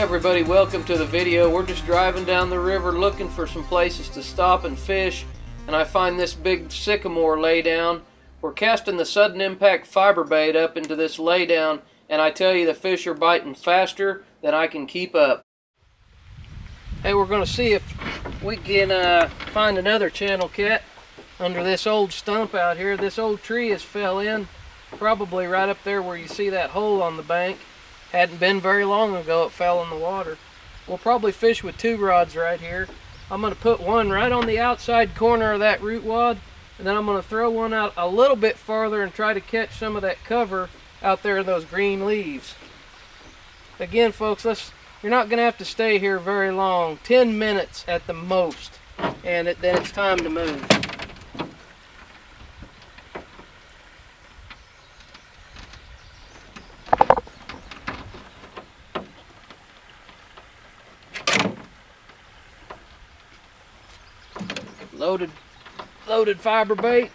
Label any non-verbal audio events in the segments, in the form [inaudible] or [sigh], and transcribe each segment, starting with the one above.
everybody, welcome to the video. We're just driving down the river looking for some places to stop and fish and I find this big sycamore laydown. We're casting the sudden impact fiber bait up into this laydown and I tell you the fish are biting faster than I can keep up. Hey, we're to see if we can uh, find another channel cat under this old stump out here. This old tree has fell in, probably right up there where you see that hole on the bank. Hadn't been very long ago it fell in the water. We'll probably fish with two rods right here. I'm going to put one right on the outside corner of that root wad and then I'm going to throw one out a little bit farther and try to catch some of that cover out there in those green leaves. Again folks, let's, you're not going to have to stay here very long. 10 minutes at the most and it, then it's time to move. Loaded loaded fiber bait.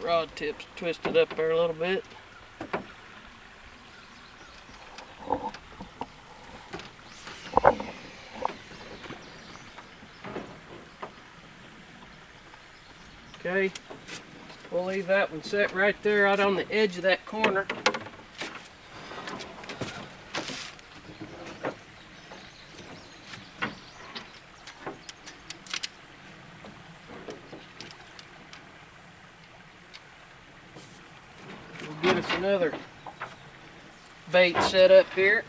rod tips twisted up there a little bit. Okay, We'll leave that one set right there out on the edge of that corner. We'll get us another bait set up here.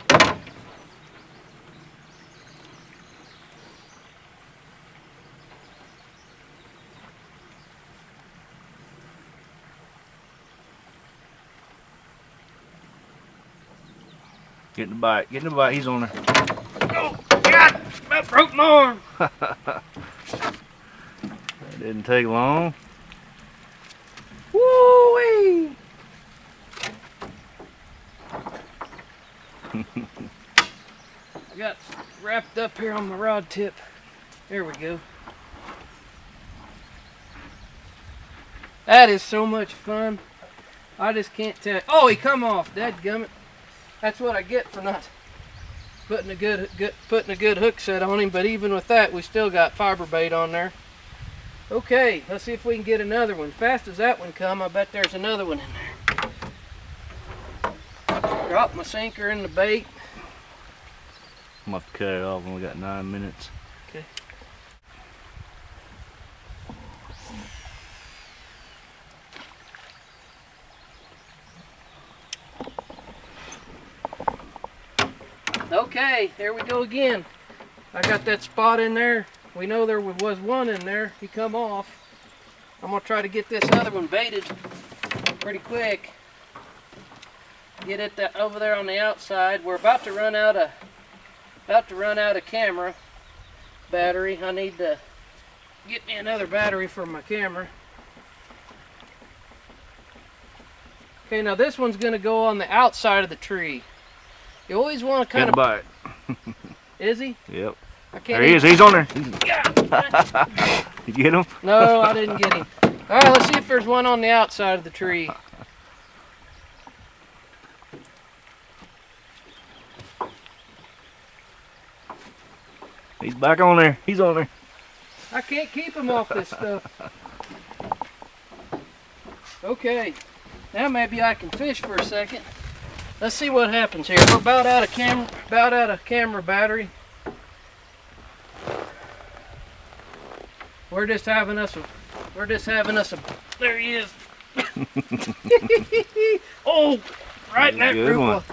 Getting the bite. Getting the bite. He's on there. Oh, God! About broke my arm. [laughs] that didn't take long. Woo-wee! I got wrapped up here on my rod tip. There we go. That is so much fun. I just can't tell. Oh, he come off. Dad gummit. That's what I get for not putting a good, good putting a good hook set on him. But even with that, we still got fiber bait on there. Okay, let's see if we can get another one. Fast as that one come, I bet there's another one in there. Drop my sinker in the bait. I'm going to cut it off when we got nine minutes. Okay, there we go again. I got that spot in there. We know there was one in there. He come off. I'm gonna try to get this other one baited pretty quick. Get it that over there on the outside. We're about to run out of about to run out of camera battery. I need to get me another battery for my camera. Okay, now this one's gonna go on the outside of the tree. You always want to kind of bite. is he? Yep. I can't there he is. He's on there. Did [laughs] you get him? No, I didn't get him. All right, let's see if there's one on the outside of the tree. He's back on there. He's on there. I can't keep him off this stuff. [laughs] Okay, now maybe I can fish for a second. Let's see what happens here. We're about out of camera, about out of camera battery. We're just having us a, we're just having us a, there he is. [laughs] oh, right in that good one.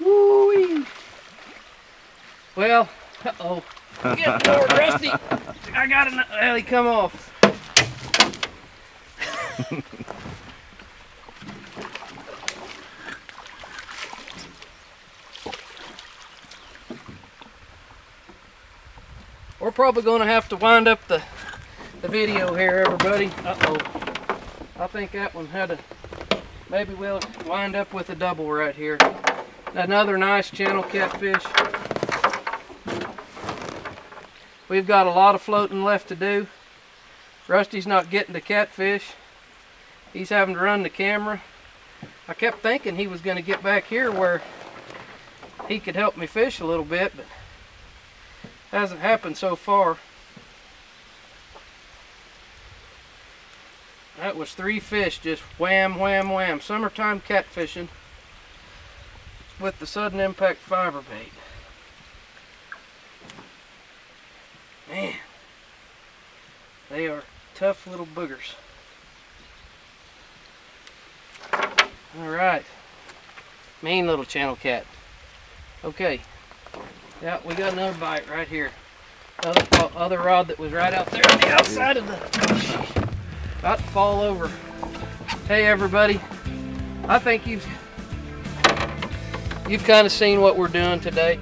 Woo-wee. Well, uh-oh. [laughs] Get more rusty. I got an, well, he come off. [laughs] We're probably going to have to wind up the, the video here, everybody. Uh-oh. I think that one had a... Maybe we'll wind up with a double right here. Another nice channel catfish. We've got a lot of floating left to do. Rusty's not getting the catfish. He's having to run the camera. I kept thinking he was going to get back here where he could help me fish a little bit, but hasn't happened so far. That was three fish, just wham, wham, wham. Summertime catfishing with the sudden impact fiber bait. Man, they are tough little boogers. All right, mean little channel cat. Okay, yeah, we got another bite right here. Other, other rod that was right out there on the outside of the, about to fall over. Hey everybody, I think you've you've kind of seen what we're doing today.